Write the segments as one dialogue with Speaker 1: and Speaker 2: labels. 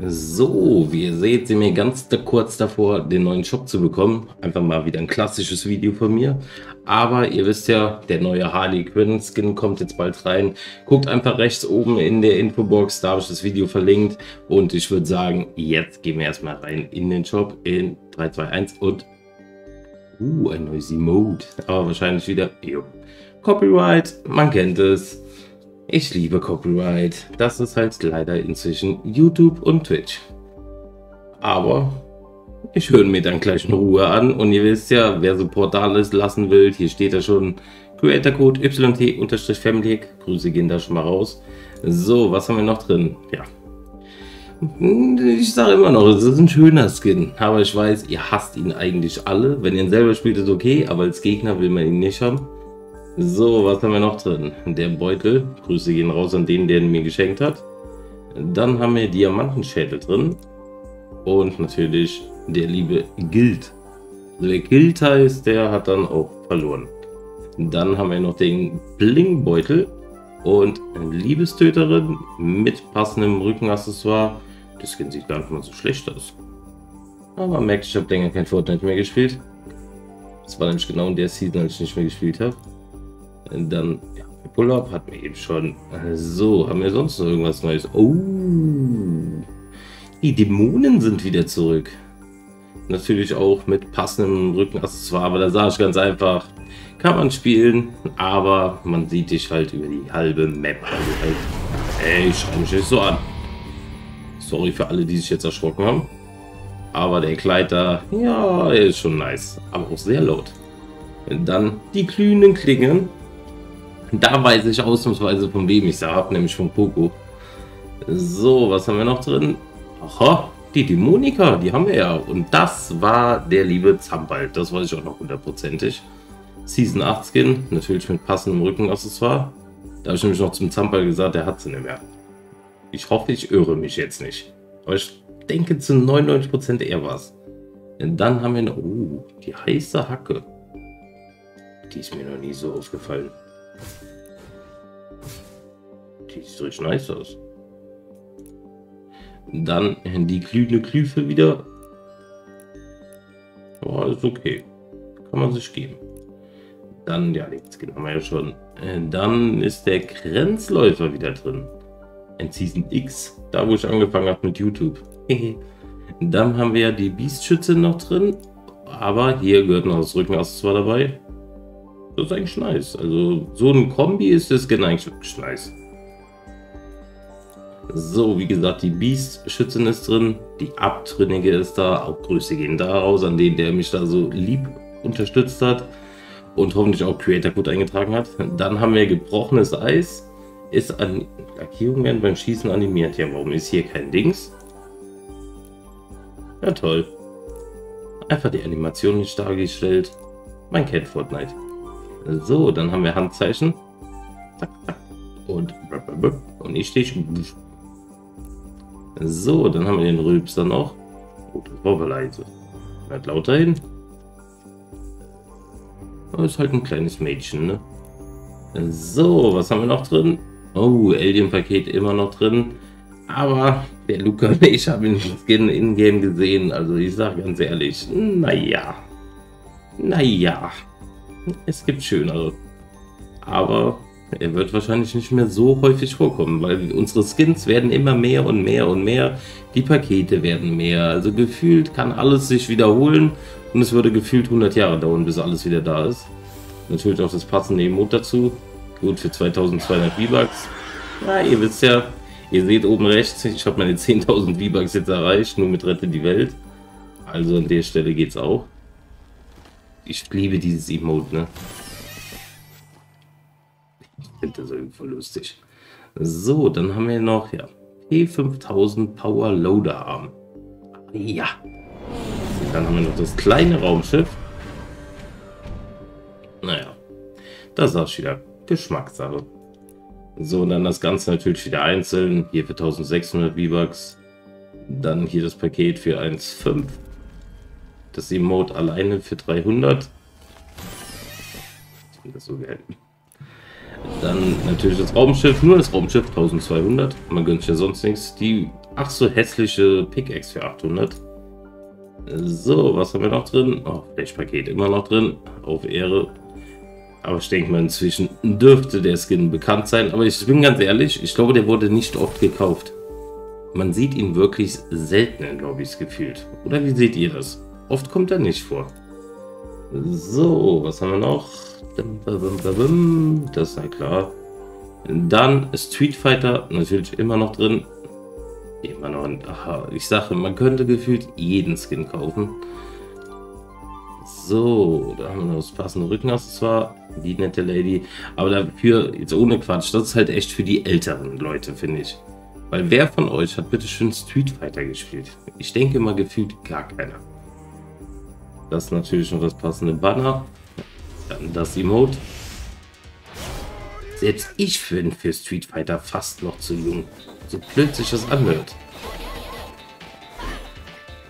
Speaker 1: So, wie ihr seht, sind wir ganz kurz davor, den neuen Shop zu bekommen. Einfach mal wieder ein klassisches Video von mir. Aber ihr wisst ja, der neue Harley Quinn Skin kommt jetzt bald rein. Guckt einfach rechts oben in der Infobox, da habe ich das Video verlinkt. Und ich würde sagen, jetzt gehen wir erstmal rein in den Shop in 3, 2, 1 und... Uh, ein neues Emote. Aber wahrscheinlich wieder... Jo. Copyright, man kennt es. Ich liebe Copyright. Das ist halt leider inzwischen YouTube und Twitch. Aber ich höre mir dann gleich in Ruhe an und ihr wisst ja, wer Support da ist, lassen will, hier steht ja schon Creator Code YT-Family. Grüße gehen da schon mal raus. So, was haben wir noch drin? Ja. Ich sage immer noch, es ist ein schöner Skin, aber ich weiß, ihr hasst ihn eigentlich alle. Wenn ihr ihn selber spielt, ist okay, aber als Gegner will man ihn nicht haben. So, was haben wir noch drin? Der Beutel. Grüße gehen raus an den, der ihn mir geschenkt hat. Dann haben wir Diamantenschädel drin. Und natürlich der liebe Gilt. Also wer Gilt heißt, der hat dann auch verloren. Dann haben wir noch den Blingbeutel und Liebestöterin mit passendem Rückenaccessoire. Das Skin sieht gar nicht mal so schlecht aus. Aber man merkt, ich habe länger kein Fortnite mehr gespielt. Das war nämlich genau in der Season, als ich nicht mehr gespielt habe. Dann, ja, Pull-Up hatten wir eben schon. So, haben wir sonst noch irgendwas Neues? Oh, die Dämonen sind wieder zurück. Natürlich auch mit passendem Rückenaccessoire, aber da sage ich ganz einfach, kann man spielen, aber man sieht dich halt über die halbe Map. Also halt, ey, schau mich nicht so an. Sorry für alle, die sich jetzt erschrocken haben. Aber der Kleid da, ja, er ist schon nice, aber auch sehr laut. Dann die glühenden Klingen, da weiß ich ausnahmsweise, von wem ich sie habe, nämlich von Poco. So, was haben wir noch drin? Aha, die Dämonika, die haben wir ja. Und das war der liebe Zampalt. Das weiß ich auch noch hundertprozentig. Season 8 Skin, natürlich mit passendem Rückenaccessoire. Da habe ich nämlich noch zum Zampal gesagt, der hat sie nicht mehr. Ich hoffe, ich irre mich jetzt nicht. Aber ich denke zu 99% er was. Denn dann haben wir noch, oh, die heiße Hacke. Die ist mir noch nie so aufgefallen. Die sieht richtig nice aus. Dann die glühende Klüfe wieder. Oh, ist okay. Kann man sich geben. Dann, ja, den Skin haben wir ja schon. Äh, dann ist der Grenzläufer wieder drin. In Season X, da wo ich angefangen habe mit YouTube. Dann haben wir ja die Beastschütze noch drin. Aber hier gehört noch das Rückenaccessoire dabei. Das ist eigentlich nice. Also so ein Kombi ist das Skin eigentlich nice. So, wie gesagt, die Beast-Schützin ist drin, die Abtrünnige ist da, auch Grüße gehen da raus an den, der mich da so lieb unterstützt hat und hoffentlich auch Creator Code eingetragen hat. Dann haben wir gebrochenes Eis, ist an Lackierungen werden beim Schießen animiert. Ja, warum ist hier kein Dings? Ja, toll. Einfach die Animation nicht dargestellt. Mein Cat Fortnite. So, dann haben wir Handzeichen. Und, und ich stehe So, dann haben wir den Rülpser noch. Oh, das war leise. Hört lauter hin. Das ist halt ein kleines Mädchen, ne? So, was haben wir noch drin? Oh, Alien-Paket immer noch drin. Aber der Luca und ich haben ihn Skin in-game gesehen. Also ich sage ganz ehrlich, naja. Naja. Es gibt schönere. Aber er wird wahrscheinlich nicht mehr so häufig vorkommen, weil unsere Skins werden immer mehr und mehr und mehr. Die Pakete werden mehr. Also gefühlt kann alles sich wiederholen und es würde gefühlt 100 Jahre dauern, bis alles wieder da ist. Natürlich auch das passende Emote dazu. Gut für 2200 V-Bucks. Ja, ihr wisst ja, ihr seht oben rechts, ich habe meine 10.000 V-Bucks jetzt erreicht, nur mit Rette die Welt. Also an der Stelle geht's auch. Ich liebe dieses Emote, ne? Ich finde das irgendwie lustig. So, dann haben wir noch, ja, P5000 Power Loader Arm. Ja. Dann haben wir noch das kleine Raumschiff. Naja, das ist auch wieder Geschmackssache. So, und dann das Ganze natürlich wieder einzeln. Hier für 1600 V-Bucks. Dann hier das Paket für 1,5. Das Emote alleine für 300. Ich finde das so geil. Dann natürlich das Raumschiff, nur das Raumschiff 1200. Man gönnt sich ja sonst nichts. Die ach so hässliche Pickaxe für 800. So, was haben wir noch drin? Oh, Flash-Paket immer noch drin. Auf Ehre. Aber ich denke mal, inzwischen dürfte der Skin bekannt sein. Aber ich bin ganz ehrlich, ich glaube, der wurde nicht oft gekauft. Man sieht ihn wirklich selten in Lobbys gefühlt. Oder wie seht ihr das? Oft kommt er nicht vor. So, was haben wir noch? Das ist ja klar. Dann Street Fighter, natürlich immer noch drin. Immer noch ein, aha, ich sage, man könnte gefühlt jeden Skin kaufen. So, da haben wir noch das passende Rückenaccessoire, die nette Lady. Aber dafür, jetzt ohne Quatsch, das ist halt echt für die älteren Leute, finde ich. Weil wer von euch hat bitte schön Street Fighter gespielt? Ich denke mal gefühlt gar keiner. Das natürlich noch das passende Banner. Dann das Emote. Selbst ich bin für Street Fighter fast noch zu jung. So blöd sich das anhört.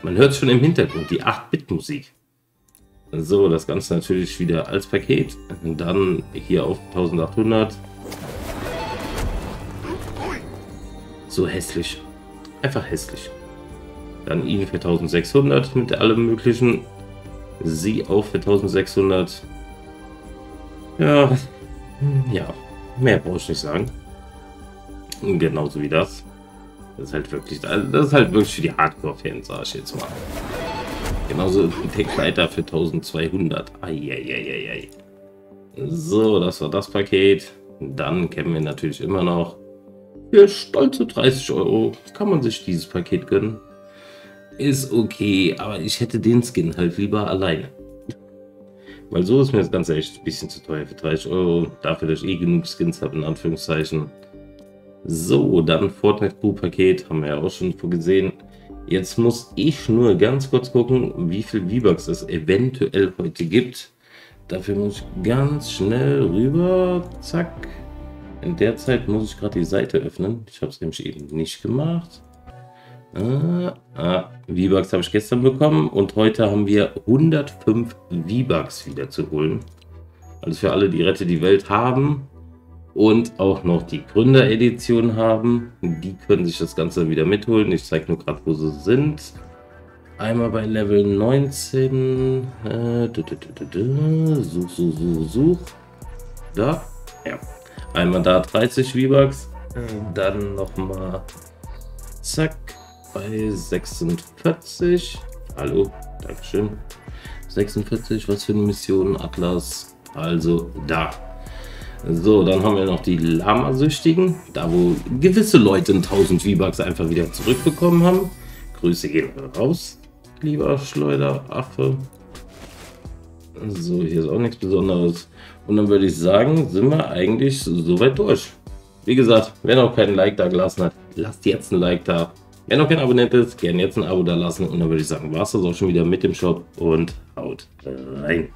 Speaker 1: Man hört schon im Hintergrund die 8-Bit-Musik. So, das Ganze natürlich wieder als Paket. Und dann hier auf 1800. So hässlich. Einfach hässlich. Dann ihn für 1600 mit allem möglichen. Sie auch für 1600. Ja, ja, mehr brauche ich nicht sagen. Genauso wie das. Das ist halt wirklich, das ist halt wirklich für die Hardcore-Fans, sag ich jetzt mal. Genauso ein Tech-Leiter für 1200. Eieieiei. So, das war das Paket. Dann kennen wir natürlich immer noch. Für stolze 30 Euro kann man sich dieses Paket gönnen. Ist okay, aber ich hätte den Skin halt lieber alleine. Weil so ist mir das Ganze echt ein bisschen zu teuer für 30 Euro. Dafür, dass ich eh genug Skins habe, in Anführungszeichen. So, dann Fortnite Crew Paket, haben wir ja auch schon vorgesehen. Jetzt muss ich nur ganz kurz gucken, wie viel V-Bucks es eventuell heute gibt. Dafür muss ich ganz schnell rüber, zack. In der Zeit muss ich gerade die Seite öffnen. Ich habe es nämlich eben nicht gemacht. Ah, ah, V-Bucks habe ich gestern bekommen und heute haben wir 105 V-Bucks wieder zu holen. Also für alle, die Rette die Welt haben, und auch noch die Gründeredition haben. Die können sich das Ganze wieder mitholen. Ich zeige nur gerade, wo sie sind. Einmal bei Level 19. Äh, such, such, such, such. Da. Ja. Einmal da 30 V-Bucks. Dann nochmal. Zack. Bei 46. Hallo. Dankeschön. 46. Was für eine Mission? Atlas. Also da. So, dann haben wir noch die Lama-Süchtigen, da wo gewisse Leute 1000 V-Bucks einfach wieder zurückbekommen haben. Grüße gehen raus, lieber Schleuderaffe. So, hier ist auch nichts Besonderes. Und dann würde ich sagen, sind wir eigentlich soweit durch. Wie gesagt, wer noch keinen Like da gelassen hat, lasst jetzt ein Like da. Wer noch kein Abonnent ist, gerne jetzt ein Abo da lassen. Und dann würde ich sagen, war es das auch schon wieder mit dem Shop und haut rein.